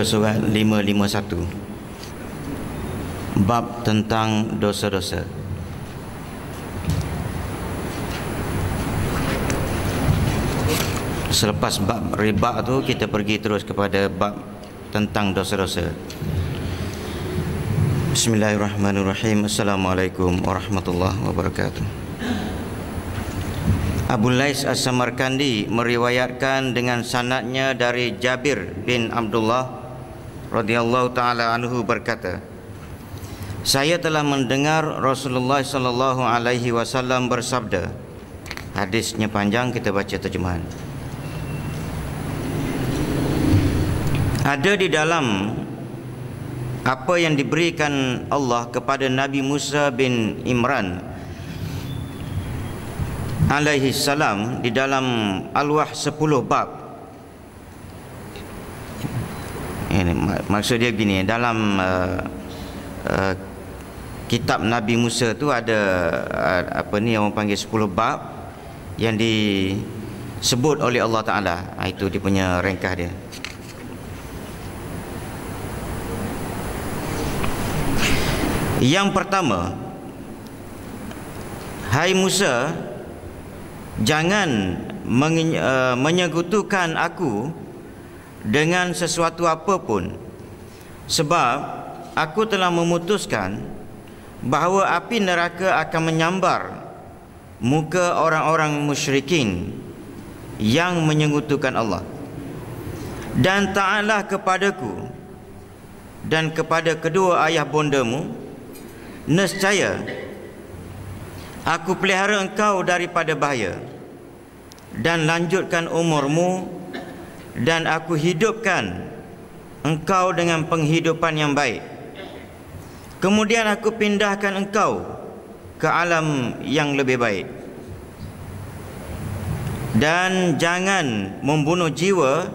Muka surat 551 Bab tentang dosa-dosa. Selepas bab riba tu kita pergi terus kepada bab tentang dosa-dosa. Bismillahirrahmanirrahim. Assalamualaikum warahmatullahi wabarakatuh. Abu Lais As-Samarkandi meriwayatkan dengan sanadnya dari Jabir bin Abdullah radhiyallahu taala anhu berkata Saya telah mendengar Rasulullah sallallahu alaihi wasallam bersabda Hadisnya panjang kita baca terjemahan Ada di dalam apa yang diberikan Allah kepada Nabi Musa bin Imran alaihi salam di dalam Al-Wah 10 bab. Ini mak- maksud dia begini, dalam uh, uh, kitab Nabi Musa tu ada uh, apa ni orang panggil 10 bab yang disebut oleh Allah Taala. Ha, itu dia punya ringkas dia. Yang pertama, Hai Musa, jangan mengen- uh, menyekutukan aku dengan sesuatu apapun. Sebab aku telah memutuskan bahawa api neraka akan menyambar muka orang-orang musyrikin yang menyekutukan Allah. Dan taatlah kepadaku dan kepada kedua ayah bondamu nescaya Aku pelihara engkau daripada bahaya dan lanjutkan umurmu dan aku hidupkan engkau dengan penghidupan yang baik. Kemudian aku pindahkan engkau ke alam yang lebih baik. Dan jangan membunuh jiwa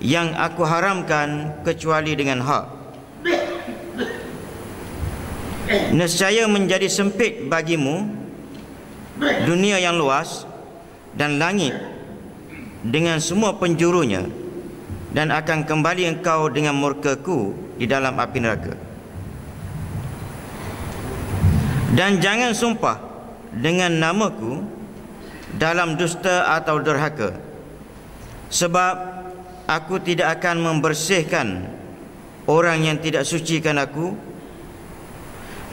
yang aku haramkan kecuali dengan hak. Nescaya menjadi sempit bagimu dunia yang luas dan langit dengan semua penjurunya dan akan kembali engkau dengan murkaku di dalam api neraka. Dan jangan sumpah dengan namaku dalam dusta atau derhaka sebab aku tidak akan membersihkan orang yang tidak sucikan aku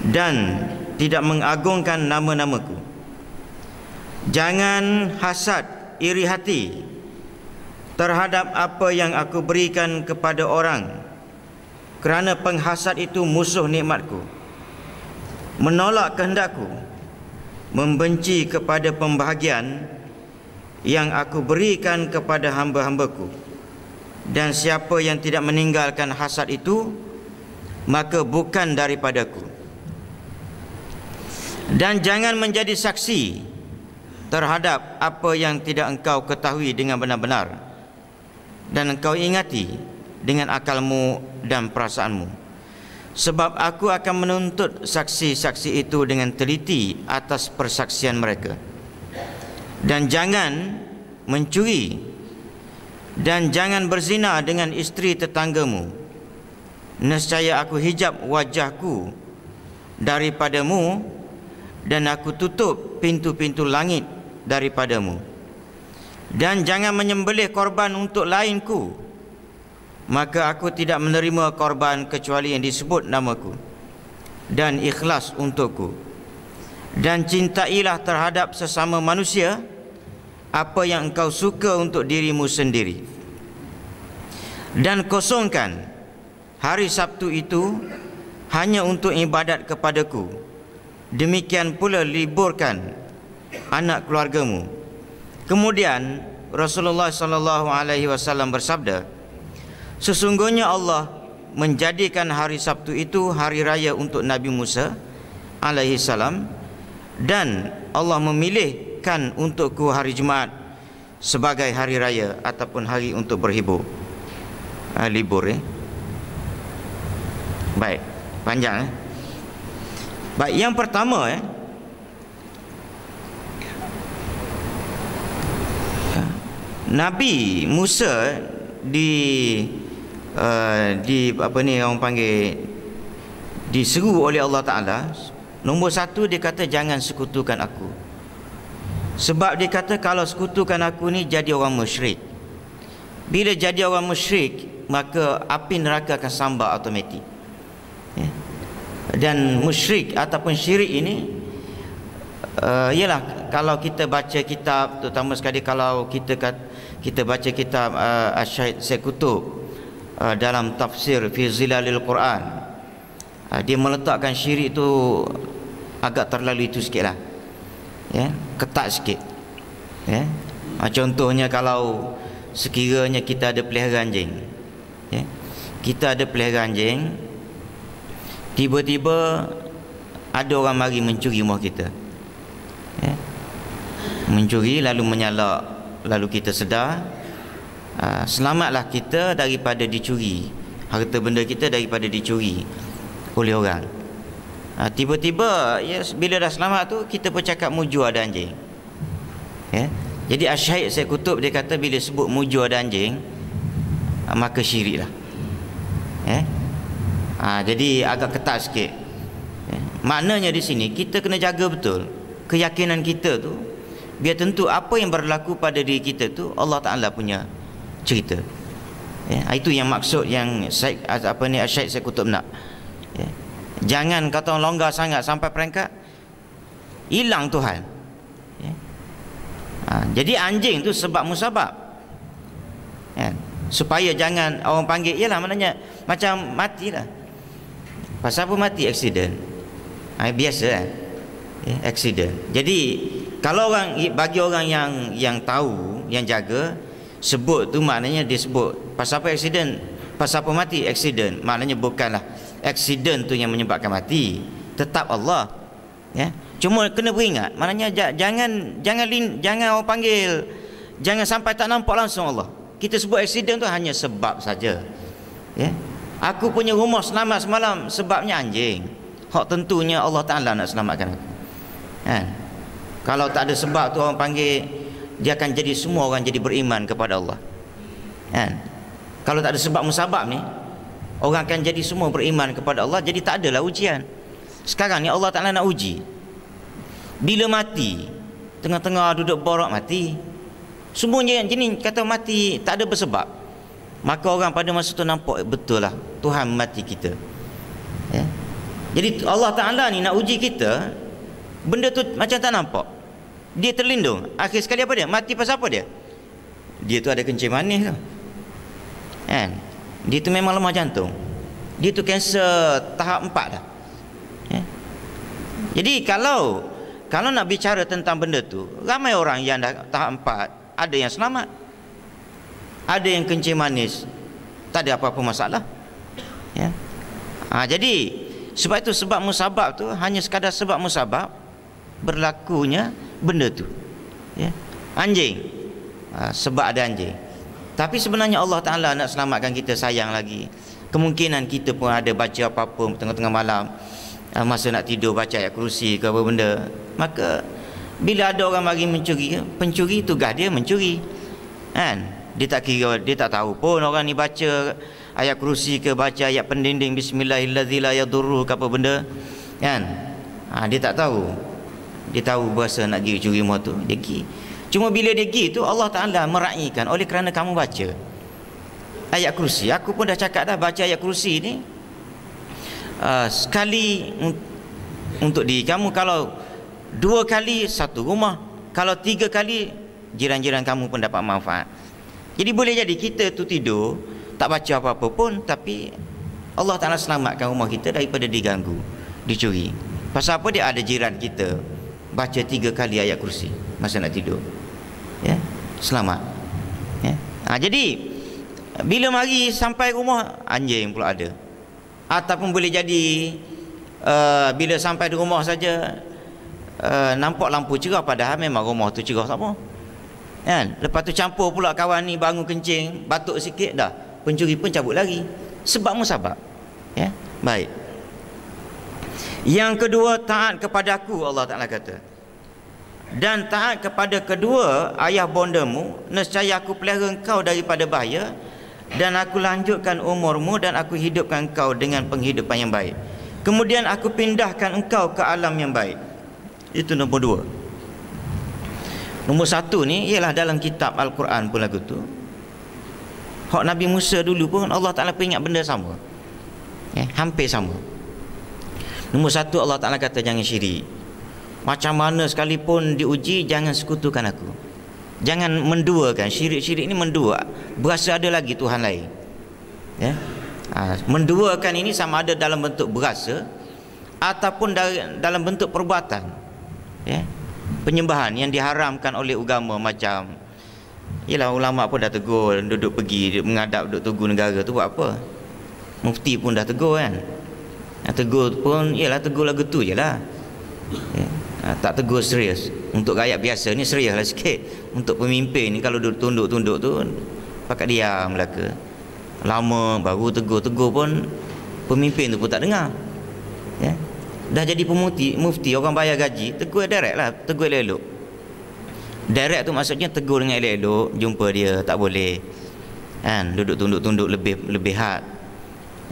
dan tidak mengagungkan nama-namaku. Jangan hasad, iri hati terhadap apa yang aku berikan kepada orang kerana penghasad itu musuh nikmatku. Menolak kehendakku, membenci kepada pembahagian yang aku berikan kepada hamba-hambaku. Dan siapa yang tidak meninggalkan hasad itu, maka bukan daripadaku dan jangan menjadi saksi terhadap apa yang tidak engkau ketahui dengan benar-benar dan engkau ingati dengan akalmu dan perasaanmu. Sebab aku akan menuntut saksi-saksi itu dengan teliti atas persaksian mereka. Dan jangan mencuri. Dan jangan berzina dengan isteri tetanggamu. Nescaya aku hijab wajahku daripadamu dan aku tutup pintu-pintu langit daripadamu dan jangan menyembelih korban untuk lainku. Maka aku tidak menerima korban kecuali yang disebut namaku. Dan ikhlas untukku. Dan cintailah terhadap sesama manusia apa yang engkau suka untuk dirimu sendiri. Dan kosongkan hari Sabtu itu hanya untuk ibadat kepadaku. Demikian pula liburkan anak keluargamu kemudian Rasulullah sallallahu alaihi wasallam bersabda sesungguhnya Allah menjadikan hari Sabtu itu hari raya untuk Nabi Musa alaihi salam dan Allah memilihkan untukku hari Jumaat sebagai hari raya ataupun hari untuk berhibur. Ha, libur eh? Baik panjang eh? Baik yang pertama eh Nabi Musa di uh, di apa ni orang panggil diseru oleh Allah Taala. Nombor satu dia kata jangan sekutukan aku. Sebab dia kata kalau sekutukan aku ni jadi orang musyrik. Bila jadi orang musyrik maka api neraka akan sambar automatik. Ya. dan musyrik ataupun syirik ini uh, ialah kalau kita baca kitab terutama sekali kalau kita kata kita baca kitab uh, Asyid Sekutub uh, dalam tafsir fi zilalil Quran. Uh, dia meletakkan syirik itu agak terlalu itu sikit lah. Ya ketat sikit. Ya uh, contohnya kalau sekiranya kita ada pelihara anjing. Ya kita ada pelihara anjing tiba-tiba ada orang mari mencuri rumah kita. Ya mencuri lalu menyalak lalu kita sedar uh, selamatlah kita daripada dicuri. Harta benda kita daripada dicuri oleh orang. Uh, tiba-tiba ya bila dah selamat tu kita pun cakap muju ada anjing. Ya? Jadi asyhad saya kutub dia kata bila sebut muju ada anjing uh, maka syirik lah ya? Uh, jadi agak ketat sikit. Ya. maknanya di sini kita kena jaga betul keyakinan kita tu biar tentu apa yang berlaku pada diri kita tu Allah Taala punya cerita. Ya, itu yang maksud yang saya apa ni Syekh saya kutub nak. Ya. Jangan kata longgar sangat sampai peringkat hilang Tuhan. Ya. Ha, jadi anjing tu sebab musabab. Ya. Supaya jangan orang panggil ialah maknanya macam matilah. Pasal apa mati accident? Ha, biasa kan? Ya. Jadi kalau orang bagi orang yang yang tahu yang jaga sebut tu maknanya dia sebut. Pasal apa accident? Pasal apa mati? Accident. Maknanya bukanlah accident tu yang menyebabkan mati. Tetap Allah. Ya? Cuma kena beringat. Maknanya jangan jangan jangan orang panggil. Jangan sampai tak nampak langsung Allah. Kita sebut accident tu hanya sebab saja. Ya? Aku punya rumah selamat semalam sebabnya anjing. Hak tentunya Allah Taala nak selamatkan aku. Kan kalau tak ada sebab tu orang panggil dia akan jadi semua orang jadi beriman kepada Allah. Kan? Kalau tak ada sebab musabab ni, orang akan jadi semua beriman kepada Allah, jadi tak adalah ujian. Sekarang ni Allah Taala nak uji. Bila mati, tengah-tengah duduk borak mati. Semuanya yang jenis kata mati tak ada bersebab. Maka orang pada masa tu nampak betul lah Tuhan mati kita. Ya? Jadi Allah Taala ni nak uji kita benda tu macam tak nampak dia terlindung. Akhir sekali apa dia? Mati pasal apa dia? Dia tu ada kencing manis tu. Kan? Dia tu memang lemah jantung. Dia tu kanser tahap empat dah. Ya? jadi kalau kalau nak bicara tentang benda tu ramai orang yang dah tahap empat ada yang selamat. Ada yang kencing manis. Tak ada apa-apa masalah. Ya? Ha, jadi sebab itu sebab musabab tu hanya sekadar sebab musabab berlakunya benda tu. Ya. Anjing. Ha, sebab ada anjing. Tapi sebenarnya Allah Taala nak selamatkan kita sayang lagi. Kemungkinan kita pun ada baca apa-apa tengah-tengah malam. Ha, masa nak tidur baca ayat kerusi ke apa benda. Maka bila ada orang mari mencuri pencuri tugas dia mencuri. Kan? Dia tak kira dia tak tahu pun orang ni baca ayat kerusi ke baca ayat pendinding bismillahirrahmanirrahim ke apa benda. Kan? Ha, dia tak tahu dia tahu bahasa nak pergi curi rumah tu. Dia pergi. Cuma bila dia pergi tu Allah Ta'ala meraihkan oleh kerana kamu baca. Ayat kursi aku pun dah cakap dah baca ayat kursi ni. Uh, sekali untuk diri kamu kalau dua kali satu rumah. Kalau tiga kali jiran-jiran kamu pun dapat manfaat. Jadi boleh jadi kita tu tidur tak baca apa-apa pun tapi Allah Ta'ala selamatkan rumah kita daripada diganggu dicuri. Pasal apa dia ada jiran kita baca tiga kali ayat kursi. Masa nak tidur. Ya? Selamat. Ya? Ha, jadi bila mari sampai rumah anjing pula ada. Ataupun boleh jadi uh, bila sampai di rumah saja uh, nampak lampu cerah padahal memang rumah tu cerah sama kan lepas tu campur pula kawan ni bangun kencing batuk sikit dah. Pencuri pun cabut lagi. Sebab musabab ya? Baik yang kedua taat kepada aku Allah Taala kata. Dan taat kepada kedua ayah bondamu nescaya aku pelihara engkau daripada bahaya dan aku lanjutkan umurmu dan aku hidupkan engkau dengan penghidupan yang baik. Kemudian aku pindahkan engkau ke alam yang baik. Itu nombor dua. Nombor satu ni ialah dalam kitab Al-Quran pun lagu tu. Hak Nabi Musa dulu pun Allah Ta'ala peringat benda sama. Eh, Hampir sama Nombor satu Allah Ta'ala kata jangan syirik. Macam mana sekalipun diuji Jangan sekutukan aku. Jangan menduakan. Syirik-syirik ni mendua. Berasa ada lagi Tuhan lain. Ya? ha, Menduakan ini sama ada dalam bentuk berasa Ataupun dalam bentuk perbuatan. Ya? Penyembahan yang diharamkan oleh agama Macam Yalah ulama pun dah tegur Duduk pergi mengadap Duduk tunggu negara tu buat apa? Mufti pun dah tegur kan tegur pun Yalah tegur lagu tu je lah. Ya. ha, Tak tegur serius. Untuk rakyat biasa ni serius lah sikit. Untuk pemimpin ni Kalau tunduk-tunduk tu Pakat diam Melaka Lama baru tegur-tegur pun Pemimpin tu pun tak dengar. Ya. Dah jadi pemufti Mufti orang bayar gaji Tegur direct lah. Tegur elok Direct tu maksudnya tegur dengan elok-elok Jumpa dia tak boleh. Kan? Duduk tunduk-tunduk lebih lebih had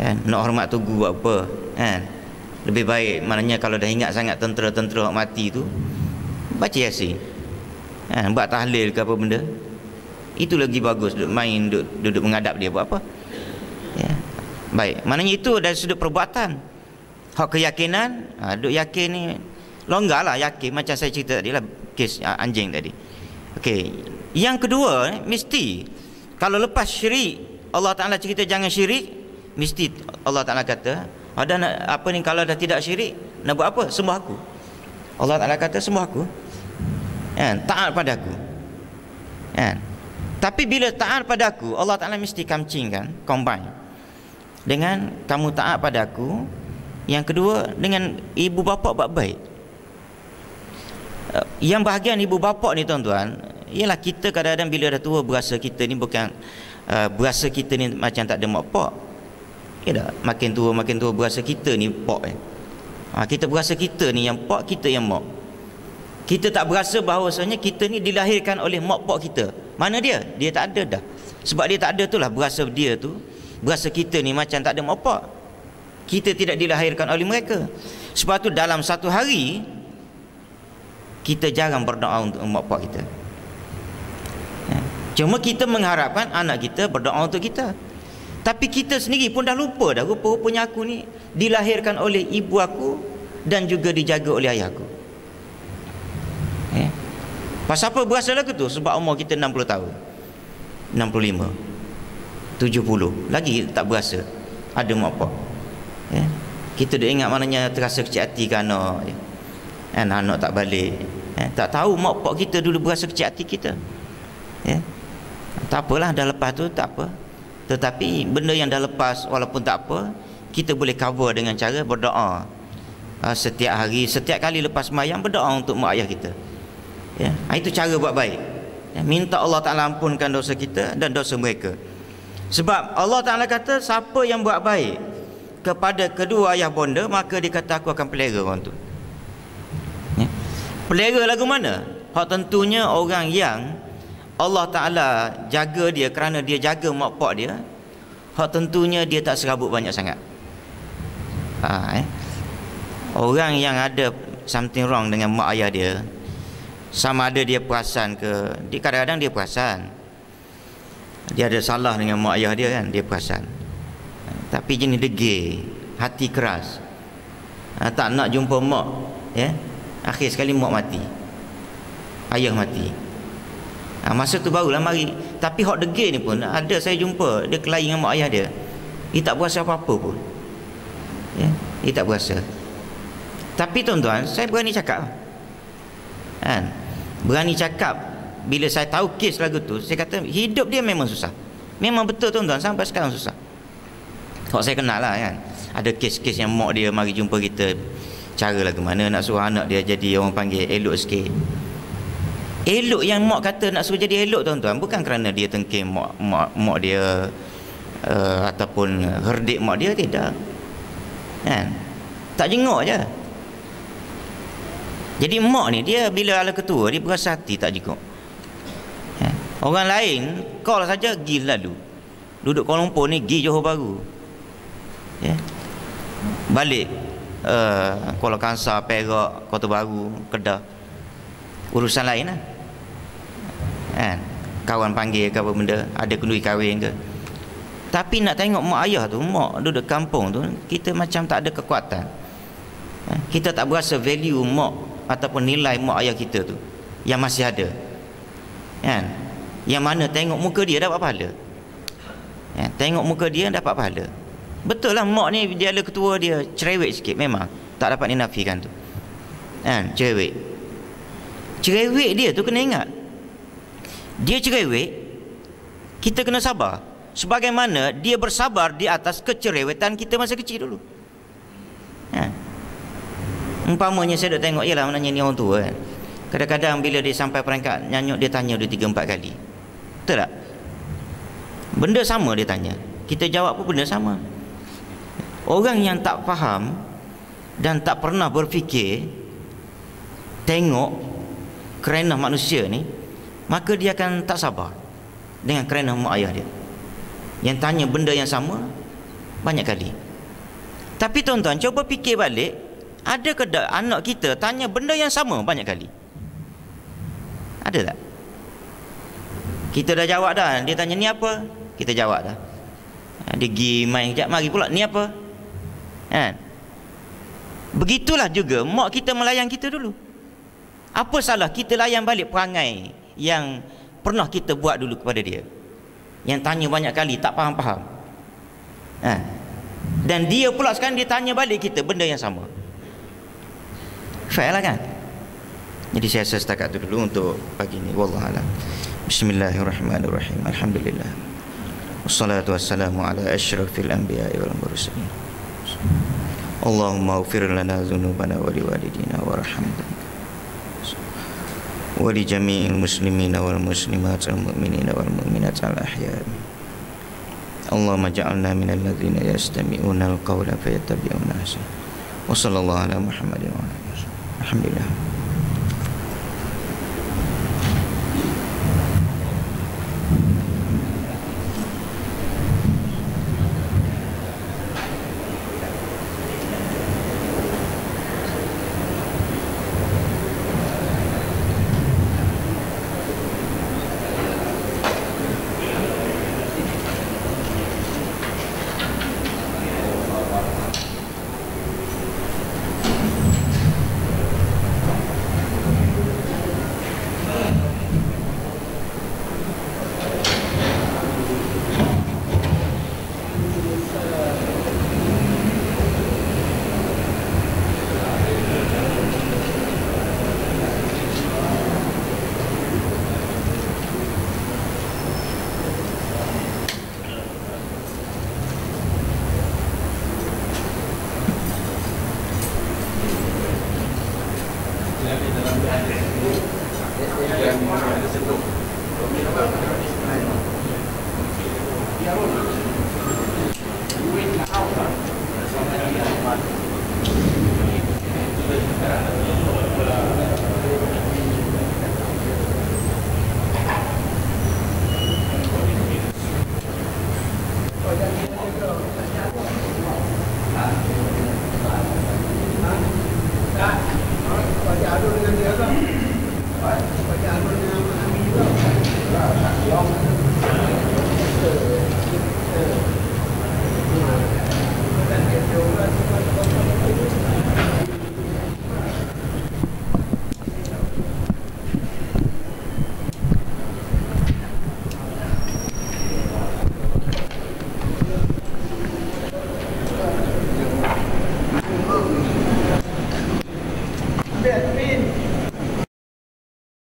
kan? Nak hormat tugu buat apa? Kan? Lebih baik maknanya kalau dah ingat sangat tentera-tentera mati tu baca yasin. Kan? Buat tahlil ke apa benda. Itu lagi bagus duduk main duduk, duduk menghadap dia buat apa. Ya. Baik. Maknanya itu dari sudut perbuatan. Hak keyakinan ha, duduk yakin ni longgar lah yakin. Macam saya cerita tadi lah kes anjing tadi. Okey, yang kedua mesti. Kalau lepas syirik Allah Taala cerita jangan syirik mesti Allah Taala kata ada apa ni kalau dah tidak syirik nak buat apa? Sembah aku. Allah Taala kata sembah aku. Kan? Taat pada aku. Kan? Tapi bila taat pada aku Allah Taala mesti kamcingkan combine. Dengan kamu taat pada aku yang kedua dengan ibu bapa buat baik. Eh, yang bahagian ibu bapa ni tuan-tuan ialah kita kadang-kadang bila dah tua berasa kita ni bukan uh, berasa kita ni macam tak ada mak pak ya tak? Makin tua makin tua berasa kita ni pak eh. ha, kita berasa kita ni yang pak kita yang mak kita tak berasa bahawasanya kita ni dilahirkan oleh mak pak kita. Mana dia? Dia tak ada dah. Sebab dia tak ada tu lah berasa dia tu. Berasa kita ni macam tak ada mak pak kita tidak dilahirkan oleh mereka. Sebab tu dalam satu hari kita jarang berdoa untuk mak pak kita. Ya. cuma kita mengharapkan anak kita berdoa untuk kita tapi kita sendiri pun dah lupa dah rupa-rupanya aku ni dilahirkan oleh ibu aku dan juga dijaga oleh ayah aku. Ya. pasal apa berasa lagu tu? Sebab umur kita 60 tahun. 65 70 lagi tak berasa. Ada mak pak. Ya. kita dah ingat maknanya terasa kecil hati kerana ya kan anak tak balik. Eh, tak tahu mak pak kita dulu berasa kecil hati kita. Ya tak apalah dah lepas tu tak apa tetapi benda yang dah lepas walaupun tak apa kita boleh cover dengan cara berdoa. Uh, setiap hari setiap kali lepas mayang berdoa untuk mak ayah kita. Ya ha, itu cara buat baik. Ya, minta Allah Taala ampunkan dosa kita dan dosa mereka. Sebab Allah Taala kata siapa yang buat baik kepada kedua ayah bonda maka dia kata aku akan pelihara orang tu pelera lagu mana? Hak tentunya orang yang Allah Ta'ala jaga dia kerana dia jaga mak pak dia Hak tentunya dia tak serabut banyak sangat. Ha, eh? Orang yang ada something wrong dengan mak ayah dia Sama ada dia perasan ke dia Kadang-kadang dia perasan. Dia ada salah dengan mak ayah dia kan Dia perasan. Tapi jenis degil hati keras. Ha, tak nak jumpa mak ya? Akhir sekali mak mati. Ayah mati ha, masa tu barulah mari. Tapi hok degil ni pun ada saya jumpa dia kelahi dengan mak ayah dia. Dia tak berasa apa-apa pun. Ya dia tak berasa. Tapi tuan-tuan saya berani cakap. Kan? Berani cakap bila saya tahu kes lagu tu saya kata hidup dia memang susah. Memang betul tuan-tuan sampai sekarang susah. Kalau saya kenal lah kan? Ada kes-kes yang mak dia mari jumpa kita cara lagu mana nak suruh anak dia jadi orang panggil elok sikit elok yang mak kata nak suruh jadi elok tuan-tuan. Bukan kerana dia tengking mak, mak, mak dia uh, ataupun herdik mak dia tidak. Kan? Tak jenguk je. Jadi mak ni dia bila ala ketua dia berasa hati tak jenguk. Kan? orang lain call saja pergi lalu. Duduk Kuala Lumpur ni pergi Johor Baru ya? Balik uh, Kuala Kangsar Perak Kota Baru Kedah. Urusan lain lah kan? Kawan panggil ke apa benda ada kenduri kahwin ke. Tapi nak tengok mak ayah tu mak duduk kampung tu kita macam tak ada kekuatan. Ha? kita tak berasa value mak ataupun nilai mak ayah kita tu yang masih ada. Kan? Yang mana tengok muka dia dapat pahala. Ya, tengok muka dia dapat pahala. Betul lah mak ni dia ada ketua dia cerewet sikit memang. Tak dapat dinafikan tu. Kan? Cerewet. Cerewet dia tu kena ingat dia cerewet kita kena sabar. Sebagaimana dia bersabar di atas kecerewetan kita masa kecil dulu. Ha. umpamanya saya dah tengok ialah mana ni orang tua kan kadang-kadang bila dia sampai perangkat nyanyuk dia tanya dua tiga empat kali. Betul tak? Benda sama dia tanya. Kita jawab pun benda sama. Orang yang tak faham dan tak pernah berfikir tengok kerana manusia ni maka dia akan tak sabar dengan kerana mak ayah dia. Yang tanya benda yang sama banyak kali. Tapi tuan-tuan cuba fikir balik ada ke tak anak kita tanya benda yang sama banyak kali? Ada tak? Kita dah jawab dah. Dia tanya ni apa? Kita jawab dah. Ha, dia pergi main kejap mari pula ni apa? Kan? Begitulah juga mak kita melayan kita dulu. Apa salah kita layan balik perangai yang pernah kita buat dulu kepada dia. Yang tanya banyak kali tak faham-faham. Ha. dan dia pula sekarang dia tanya balik kita benda yang sama. Fair lah kan? Jadi saya rasa setakat itu dulu untuk pagi ini wallahualam bismillahirrahmanirrahim. Alhamdulillah. Wassalatu wassalamu ala asyrafil anbiya wal mursalin. Allahumma ufir lana zunubana wa liwalidina warhamdana ولجميع المسلمين والمسلمات والمؤمنين والمؤمنات الأحياء. اللهم اجعلنا من الذين يستمعون القول فيتبعون أحسنه. وصلى الله على محمد وعلى آله الحمد لله.